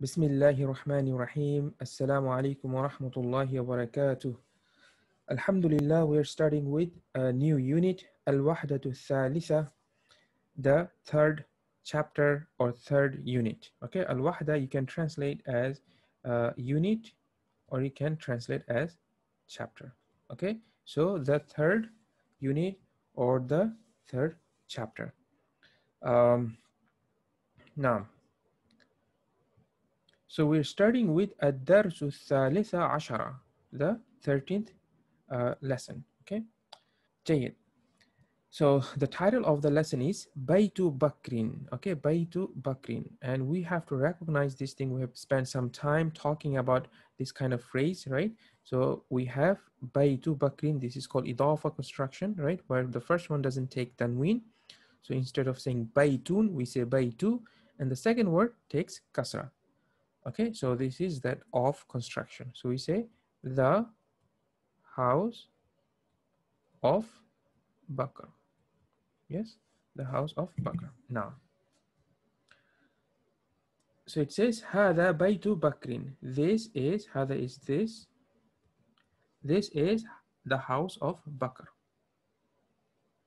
بسم الله الرحمن الرحيم السلام عليكم ورحمة الله وبركاته الحمد لله we are starting with a new unit الوحدة الثالثة the third chapter or third unit okay الوحدة you can translate as uh, unit or you can translate as chapter okay so the third unit or the third chapter um, now so we're starting with الدرس الثالث عشر the 13th uh, lesson okay جيد so the title of the lesson is Baytu Bakrin okay Baytu Bakrin and we have to recognize this thing we have spent some time talking about this kind of phrase right so we have Baytu Bakrin this is called idafa construction right where the first one doesn't take tanween so instead of saying baytun we say baytu and the second word takes kasra Okay, so this is that of construction. So we say the house of Bakr. Yes, the house of Bakr. Now, so it says Hada Baitu Bakrin. This is Hada is this. This is the house of Bakr.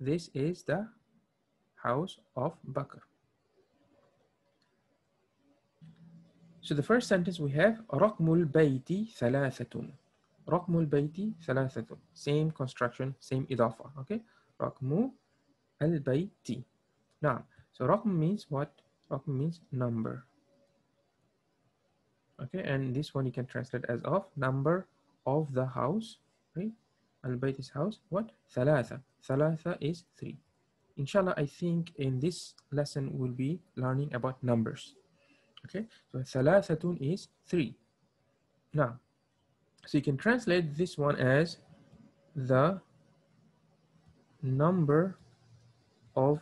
This is the house of Bakr. So the first sentence we have رقم البيت ثلاثة. رقم البيت ثلاثة. Same construction, same إضافة. Okay. رقم البيت. Now, so رقم means what? رقم means number. Okay, and this one you can translate as of number of the house. Right? البيت is house. What? ثلاثة. ثلاثة is three. Inshallah, I think in this lesson we'll be learning about numbers. Okay, so thalathatun is three. Now, so you can translate this one as the number of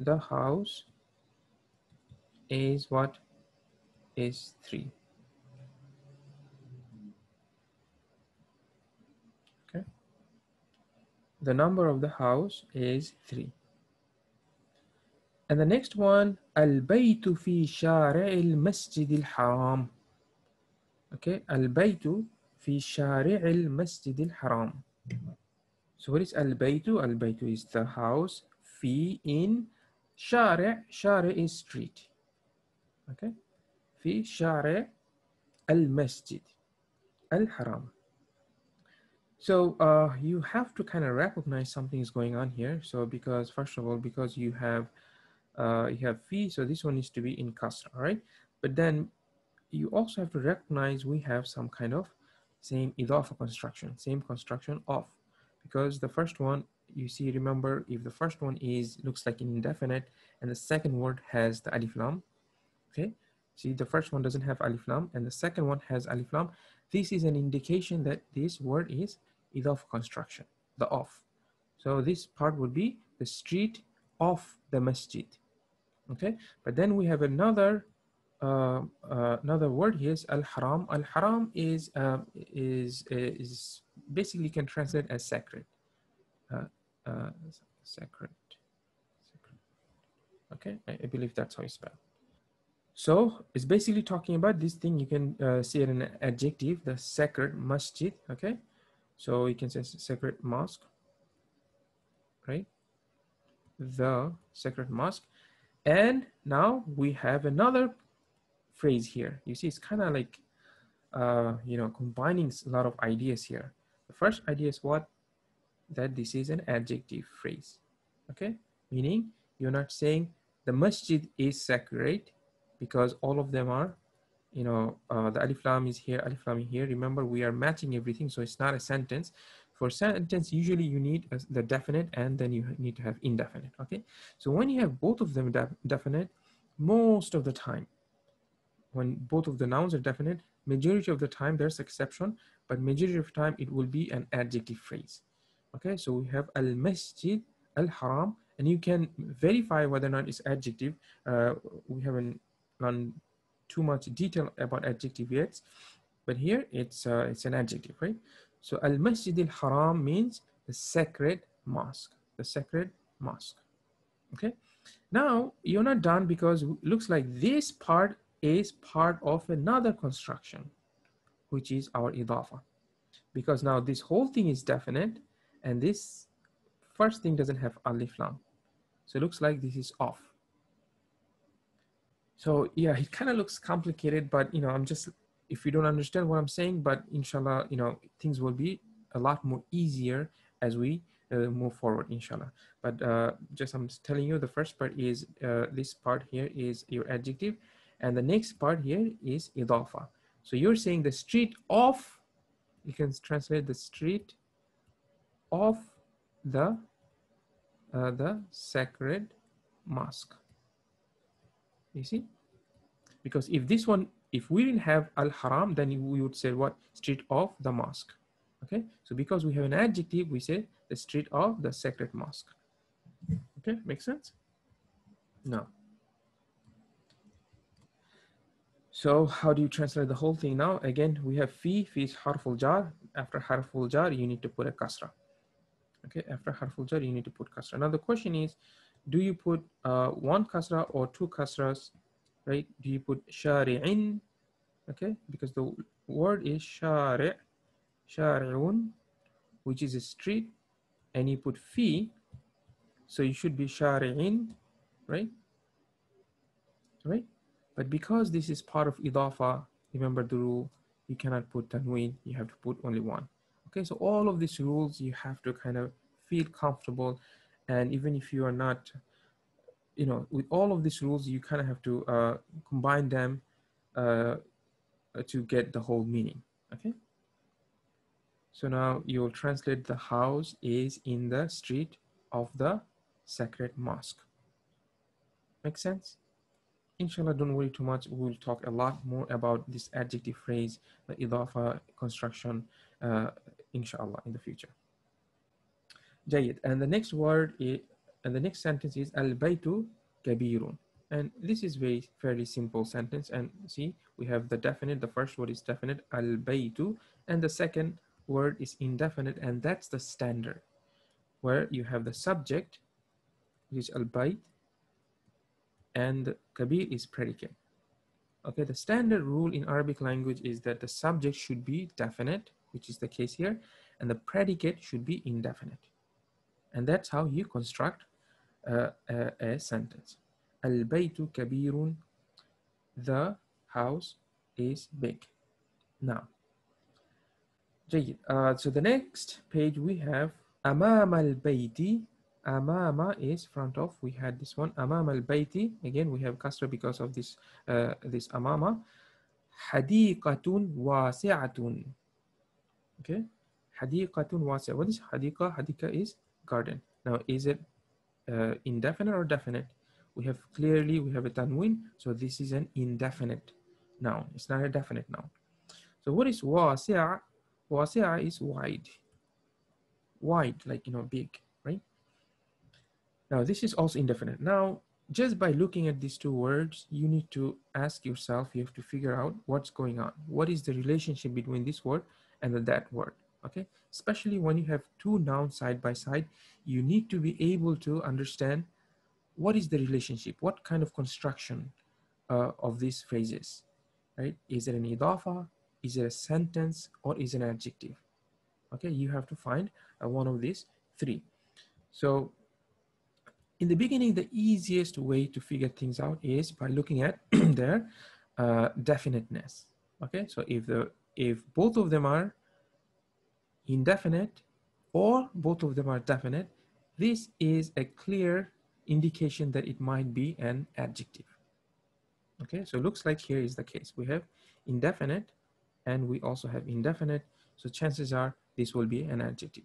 the house is what is three. Okay, the number of the house is three. And the next one, Al-Baytu fi shari'il masjidil haram. Okay, Al-Baytu fi shari'il masjidil haram. So what is Al-Baytu? Al-Baytu is the house, fi in shari' shari' is street. Okay, fi shari' al-masjid al-haram. So uh, you have to kind of recognize something is going on here. So because first of all, because you have uh, you have fee, so this one needs to be in kasra, right? But then you also have to recognize we have some kind of same idafa construction, same construction of, because the first one, you see, remember, if the first one is, looks like an indefinite, and the second word has the alif lam, okay? See, the first one doesn't have alif lam, and the second one has alif lam. This is an indication that this word is idafa construction, the of. So this part would be the street of the masjid, okay? But then we have another uh, uh, another word here is al haram al haram is uh, is is basically can translate as sacred. Sacred. Sacred. Okay? I, I, believe that's how you spell. So it's basically talking about this thing. You can uh, see it in an adjective the sacred masjid. Okay? So you can say sacred mosque. Right? The sacred mosque and now we have another phrase here. You see, it's kind of like, uh, you know, combining a lot of ideas here. The first idea is what? That this is an adjective phrase, okay? Meaning you're not saying the masjid is sacred because all of them are, you know, uh, the alif lam is here, alif lam here. Remember, we are matching everything, so it's not a sentence. For sentence, usually you need the definite and then you need to have indefinite, okay? So when you have both of them de definite, most of the time, when both of the nouns are definite, majority of the time there's exception, but majority of time it will be an adjective phrase. Okay, so we have al-masjid, al-haram, and you can verify whether or not it's adjective. Uh, we haven't gone too much detail about adjective yet, but here it's, uh, it's an adjective, right? So Al-Masjid al-Haram means the sacred mosque, the sacred mosque. Okay. Now you're not done because looks like this part is part of another construction, which is our idafa. Because now this whole thing is definite and this first thing doesn't have alif lam. So it looks like this is off. So yeah, it kind of looks complicated, but you know, I'm just, if you don't understand what I'm saying, but inshallah, you know, things will be a lot more easier as we uh, move forward, inshallah. But uh, just I'm telling you, the first part is, uh, this part here is your adjective. And the next part here is idafa. So you're saying the street of, you can translate the street of the, uh, the sacred mosque. You see? Because if this one, if we didn't have al-haram, then we would say what? Street of the mosque. Okay, so because we have an adjective, we say the street of the sacred mosque. Okay, makes sense? No. So how do you translate the whole thing now? Again, we have fi, fi is harful jar. After harful jar, you need to put a kasra. Okay, after harful jar, you need to put kasra. Now the question is, do you put uh, one kasra or two kasras, right? Do you put shari'in, okay? Because the word is shari', shari'un, which is a street, and you put fi, so you should be shari'in, right? Right? But because this is part of idafa, remember the rule, you cannot put tanween, you have to put only one. Okay, so all of these rules, you have to kind of feel comfortable and even if you are not, you know, with all of these rules, you kind of have to uh, combine them uh, to get the whole meaning, okay? So now you'll translate the house is in the street of the sacred mosque. Make sense? Inshallah, don't worry too much. We'll talk a lot more about this adjective phrase, the idafa construction, uh, inshallah, in the future. Jayid. And the next word is, and the next sentence is al-baytu kabirun. And this is very fairly simple sentence. And see, we have the definite. The first word is definite, al-baytu, and the second word is indefinite, and that's the standard, where you have the subject, which is al-bayt, and kabir is predicate. Okay, the standard rule in Arabic language is that the subject should be definite, which is the case here, and the predicate should be indefinite. And that's how you construct a, a sentence. Al baytu kabirun. The house is big. Now, uh, so the next page we have amam al bayti. Amama is front of. We had this one. Amam al bayti. Again, we have kasra because of this uh, this amama. Hadiqatun wasi'atun. Okay. Hadiqatun wasi'atun. What is hadiqa? Hadiqa is garden. Now, is it uh, indefinite or definite? We have clearly, we have a tanwin, so this is an indefinite noun. It's not a definite noun. So what is wasi'a? Wasi'a is wide. Wide, like, you know, big, right? Now, this is also indefinite. Now, just by looking at these two words, you need to ask yourself, you have to figure out what's going on. What is the relationship between this word and that word? Okay? Especially when you have two nouns side by side, you need to be able to understand what is the relationship, what kind of construction uh, of these phrases, right? Is it an idafa, is it a sentence, or is it an adjective? Okay, you have to find uh, one of these three. So in the beginning, the easiest way to figure things out is by looking at their uh, definiteness. Okay, so if the if both of them are indefinite or both of them are definite, this is a clear indication that it might be an adjective. Okay, so looks like here is the case. We have indefinite and we also have indefinite. So chances are this will be an adjective.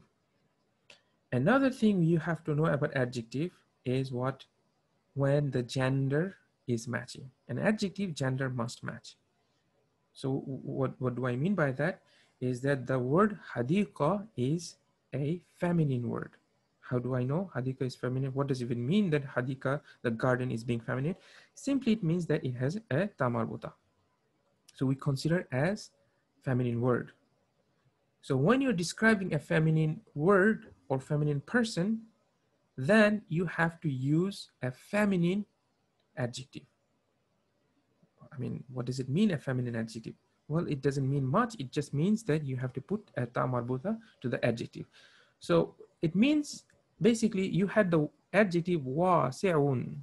Another thing you have to know about adjective is what when the gender is matching. An adjective gender must match. So what, what do I mean by that? Is that the word hadiqa is a feminine word. How do I know hadiqa is feminine? What does it even mean that hadiqa, the garden is being feminine? Simply it means that it has a tamarbuta. So we consider as feminine word. So when you're describing a feminine word or feminine person, then you have to use a feminine adjective. I mean, what does it mean, a feminine adjective? Well, it doesn't mean much. It just means that you have to put a ta marbuta to the adjective. So it means basically you had the adjective wasi'un,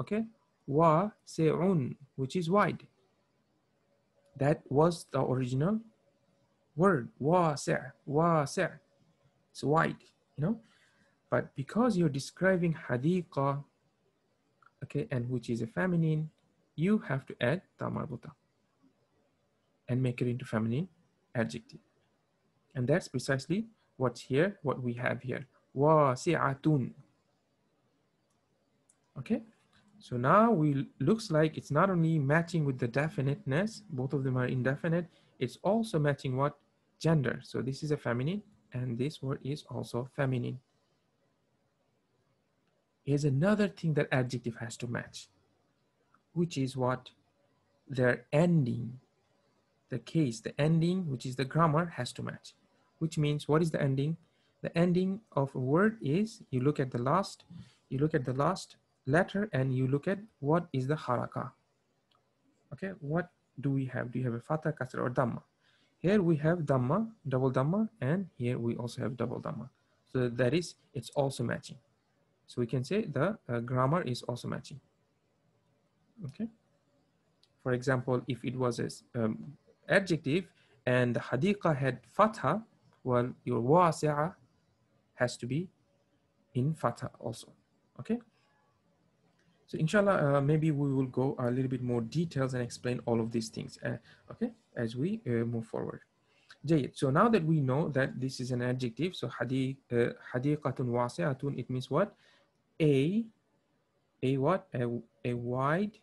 okay? Wasi'un, which is wide. That was the original word, wasi', wasi'. It's wide, you know? But because you're describing hadiqa, okay, and which is a feminine, you have to add ta marbuta and make it into feminine adjective. And that's precisely what's here, what we have here. Wasi'atun. Okay, so now we looks like it's not only matching with the definiteness, both of them are indefinite, it's also matching what? Gender. So this is a feminine and this word is also feminine. Here's another thing that adjective has to match, which is what? Their ending the case, the ending, which is the grammar, has to match. Which means, what is the ending? The ending of a word is, you look at the last, you look at the last letter and you look at what is the haraka. Okay, what do we have? Do you have a fatha, kasra, or dhamma? Here we have dhamma, double dhamma, and here we also have double dhamma. So that is, it's also matching. So we can say the uh, grammar is also matching. Okay. For example, if it was a um, adjective and the hadiqa had fatha, well, your wasi'a has to be in fatha also, okay? So inshallah, uh, maybe we will go a little bit more details and explain all of these things, uh, okay, as we uh, move forward. Jayid. So now that we know that this is an adjective, so uh, hadiqatun wasi'atun, it means what? A, a what? A, a wide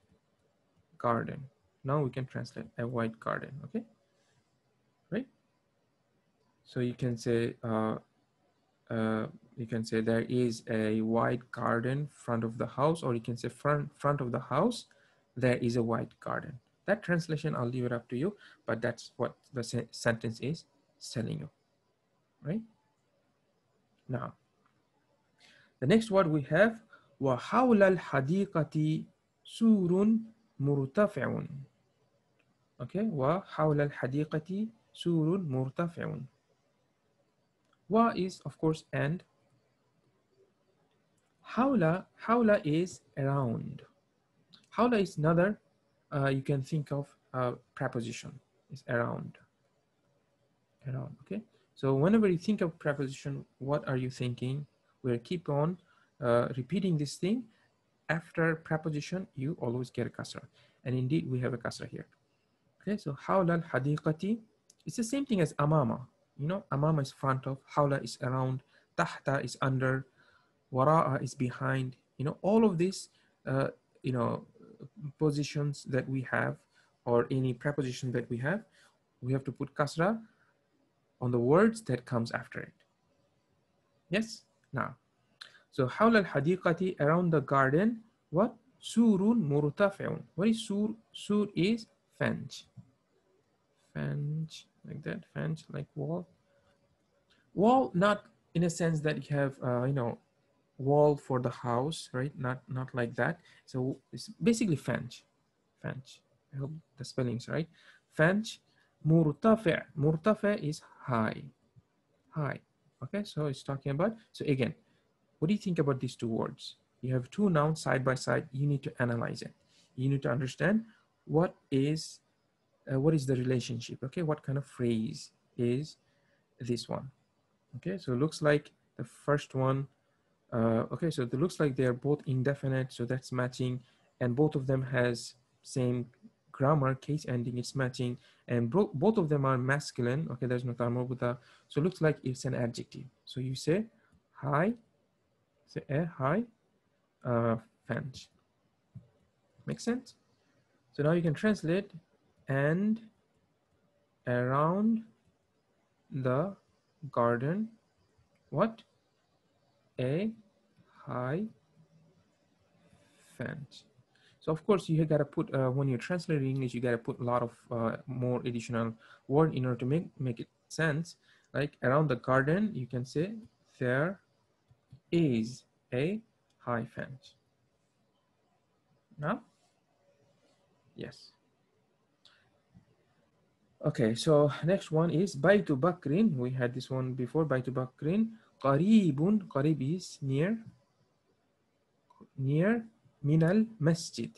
garden. Now we can translate a white garden, okay? Right? So you can say, uh, uh, you can say there is a white garden front of the house, or you can say front, front of the house, there is a white garden. That translation, I'll leave it up to you, but that's what the se sentence is telling you, right? Now, the next word we have, وَحَوْلَ الْحَدِيقَةِ سُورٌ مُرْتَفِعٌ okay وحول الحديقة سور مرتفع wa is of course and حول حول is around حول is another uh, you can think of a preposition is around around okay so whenever you think of preposition what are you thinking we'll keep on uh, repeating this thing after preposition you always get a kasra and indeed we have a kasra here Okay, so hawla al-hadiqati, it's the same thing as amama. You know, amama is front of, hawla is around, tahta is under, wara'a is behind. You know, all of these, uh, you know, positions that we have or any preposition that we have, we have to put kasra on the words that comes after it. Yes? Now, so hawla al-hadiqati, around the garden, what? Surun murtafi'un. What is sur? Sur is fence fence like that fence like wall. Wall not in a sense that you have uh, you know wall for the house right? Not not like that. So it's basically fence fence i hope the spelling's right. Fence murtafi murtafi is high. High. Okay so it's talking about so again what do you think about these two words? You have two nouns side by side. You need to analyze it. You need to understand what is uh, what is the relationship? Okay what kind of phrase is this one? Okay so it looks like the first one uh, okay so it looks like they're both indefinite so that's matching and both of them has same grammar case ending it's matching and both of them are masculine okay there's no ta marbuta so it looks like it's an adjective. So you say high say a high uh fence make sense so now you can translate and around the garden what? A high fence. So of course you got to put uh, when you're translating english you got to put a lot of uh, more additional word in order to make make it sense. Like around the garden you can say there is a high fence. Now yes Okay, so next one is Baitu Bakrin. We had this one before, Baitu Bakrin. Qaribun, qarib is near, near minal masjid.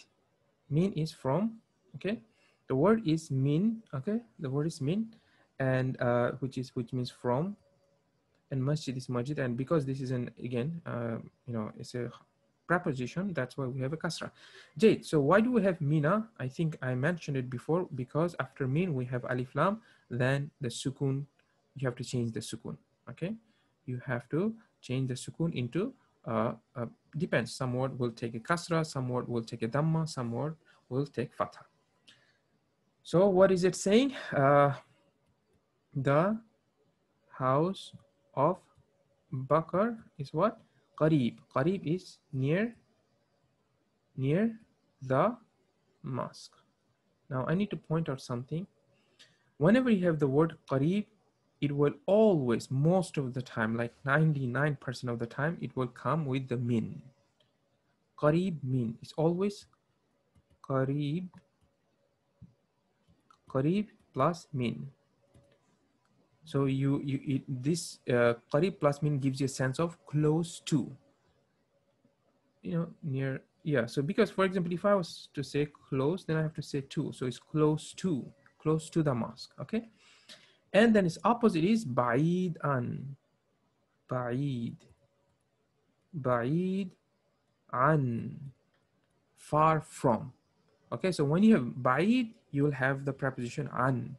Min is from, okay? The word is min, okay? The word is min, and uh, which is which means from, and masjid is masjid. And because this is an again, uh, you know, it's a preposition. That's why we have a kasra. Jayid, so why do we have mina? I think I mentioned it before because after min we have alif lam, then the sukun, you have to change the sukun, okay? You have to change the sukun into, uh, uh, depends, some word will take a kasra, some word will take a dhamma, some word will take fatha. So what is it saying? Uh, the house of Bakr is what? Qarib. Qarib is near, near the mosque. Now I need to point out something. Whenever you have the word Qarib, it will always, most of the time, like 99% of the time, it will come with the min. Qarib min. It's always Qarib, Qarib plus min. So you, you it, this uh, qarib plus min gives you a sense of close to. You know, near, yeah. So because, for example, if I was to say close, then I have to say to. So it's close to, close to the mosque, okay? And then its opposite is ba'id an, ba'id, ba'id an, far from. Okay, so when you have ba'id, you will have the preposition an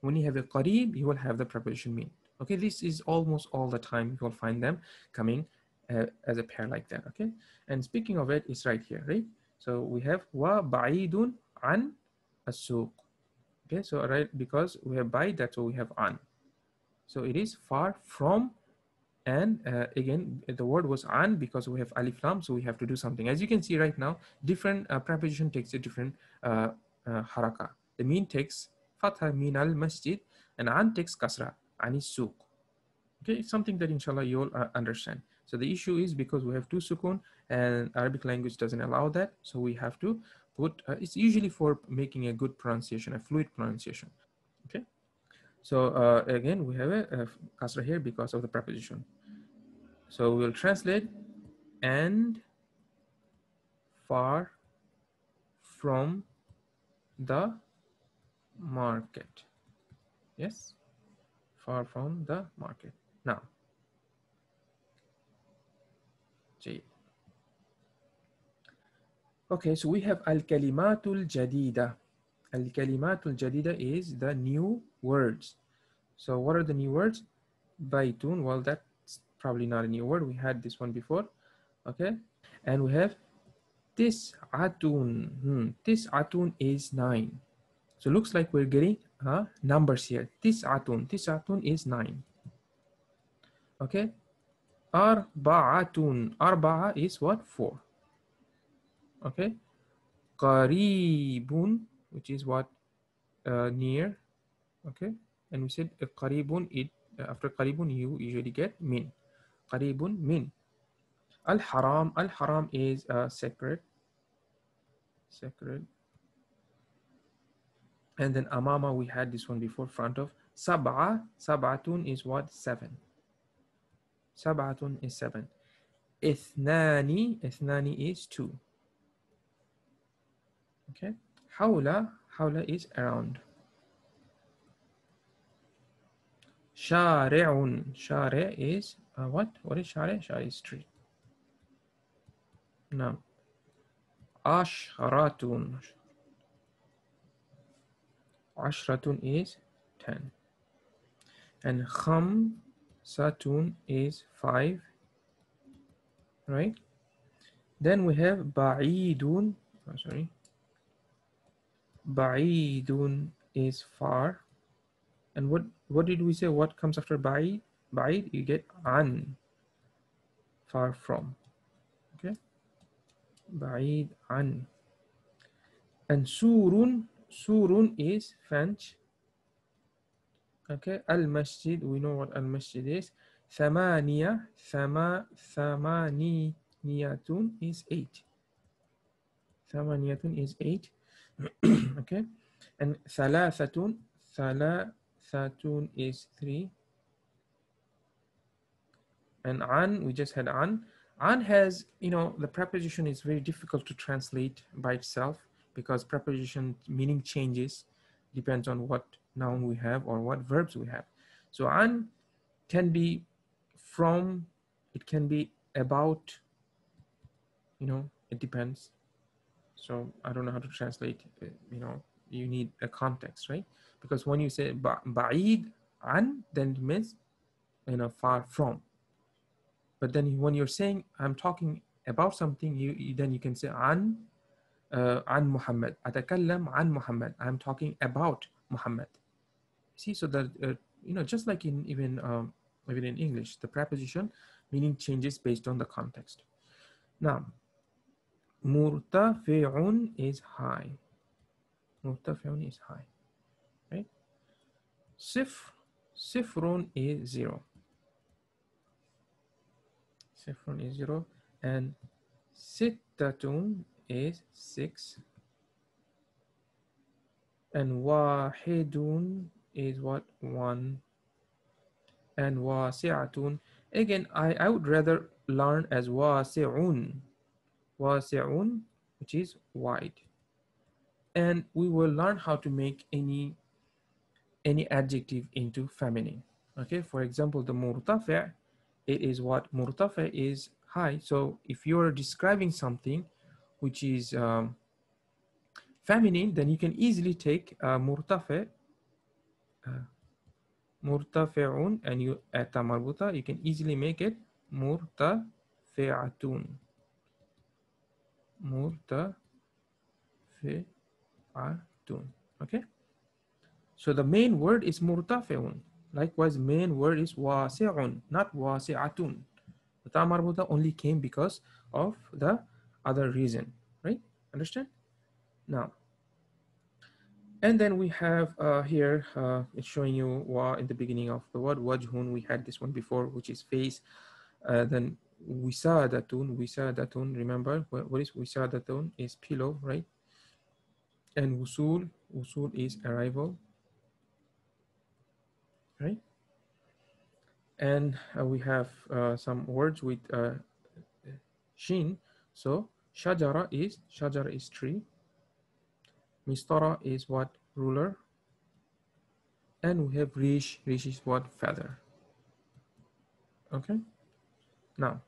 when you have a qarib, you will have the preposition min. Okay, this is almost all the time you will find them coming uh, as a pair like that. Okay, and speaking of it, it's right here, right? So we have wa ba'idun an as-suq. Okay, so right because we have ba'id, that's what we have an. So it is far from, and uh, again the word was an because we have alif lam, so we have to do something. As you can see right now, different uh, preposition takes a different uh, uh haraka. The min takes fatha min al masjid and an takes kasra ani suq. Okay, something that inshallah you all uh, understand. So the issue is because we have two sukun and Arabic language doesn't allow that. So we have to put, uh, it's usually for making a good pronunciation, a fluid pronunciation. Okay. So uh, again, we have a, a kasra here because of the preposition. So we'll translate and far from the market. Yes, far from the market. Now, G. Okay, so we have al-kalimatul jadida. Al-kalimatul jadida is the new words. So what are the new words? Baitun, well, that's probably not a new word. We had this one before, okay? And we have tis'atun. Hmm. Tis'atun is nine. So looks like we're getting uh, numbers here. Tis'atun. Tis'atun is nine. Okay. Arba'atun. Arba'a is what? Four. Okay. Qaribun, which is what? Uh, near. Okay. And we said uh, qaribun, it, uh, after qaribun, you usually get min. Qaribun, min. Al-haram. Al-haram is uh, sacred. Sacred. And then amama, we had this one before, front of. Sab'a, sab'atun is what? Seven. Sab'atun is seven. Ithnani, ithnani is two. Okay. Hawla, hawla is around. Shari'un, shari' is uh, what? What is shari'? Shari' is street. No. Ashratun, Ashratun is 10. And Khamsatun is 5. Right? Then we have Ba'idun. Oh, sorry. Ba'idun is far. And what, what did we say? What comes after Ba'id? Ba'id, you get An. Far from. Okay? Ba'id An. And Surun surun is fence. Okay, al-masjid, we know what al-masjid is. Thamaniya, thama, thamaniyatun is eight. Thamaniyatun is eight. okay, and thalathatun, Thalathatun is three. And an, we just had an. An has, you know, the preposition is very difficult to translate by itself because preposition meaning changes depends on what noun we have or what verbs we have. So an can be from, it can be about, you know, it depends. So I don't know how to translate, uh, you know, you need a context, right? Because when you say ba'id an, then it means, you know, far from. But then when you're saying, I'm talking about something, you, you then you can say an, uh, an Muhammad. Atakallam an Muhammad. I'm talking about Muhammad. See, so that, uh, you know, just like in even, um, even in English, the preposition meaning changes based on the context. Now, murtafi'un is high. Murtafi'un is high, right? Sifr, sifrun is zero. Sifrun is zero. And sittatun is six. And wahidun is what? One. And wasi'atun. Again, I, I would rather learn as wasi'un. Wasi'un, which is wide. And we will learn how to make any any adjective into feminine. Okay, for example, the murtafi' it is what murtafi is high. So if you're describing something which is um, feminine, then you can easily take uh, murtafi, uh, and you at marbuta, you can easily make it murtafi'atun. Murtafi'atun. Okay. So the main word is murtafi'un. Likewise, main word is wasi'un, not wasi'atun. The ta marbuta only came because of the other reason, right? Understand? Now, and then we have uh, here, uh, it's showing you wa in the beginning of the word wajhun. We had this one before, which is face. Uh, then wisadatun, wisadatun, remember what, what is wisadatun? Is pillow, right? And wusul, wusul is arrival, right? And uh, we have uh, some words with uh, shin. So shajara is, shajara is tree. Mistara is what? Ruler. And we have rish. Rish is what? Feather. Okay. Now.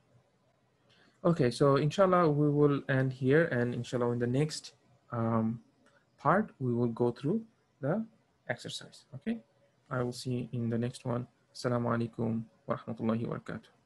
Okay, so inshallah we will end here and inshallah in the next um, part we will go through the exercise. Okay. I will see you in the next one. Assalamu alaikum wa rahmatullahi wa barakatuh.